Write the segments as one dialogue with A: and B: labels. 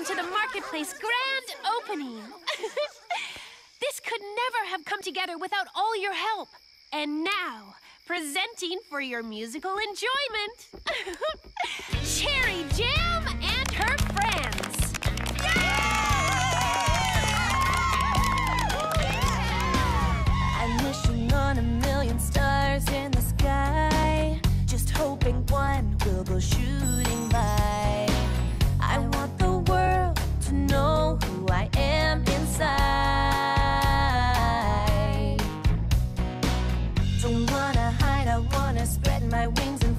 A: Welcome to the Marketplace grand opening. this could never have come together without all your help. And now, presenting for your musical enjoyment, Cherry Jam and her friends. I'm wishing on a million stars in the sky, just hoping one will go shooting. my wings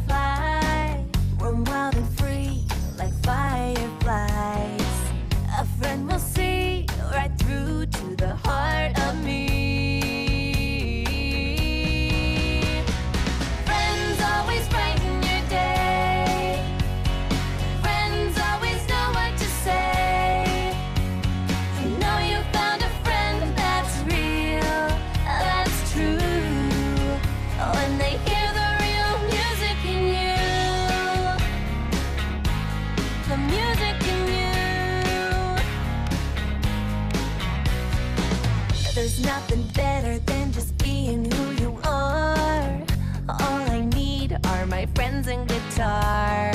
A: nothing better than just being who you are. All I need are my friends and guitar.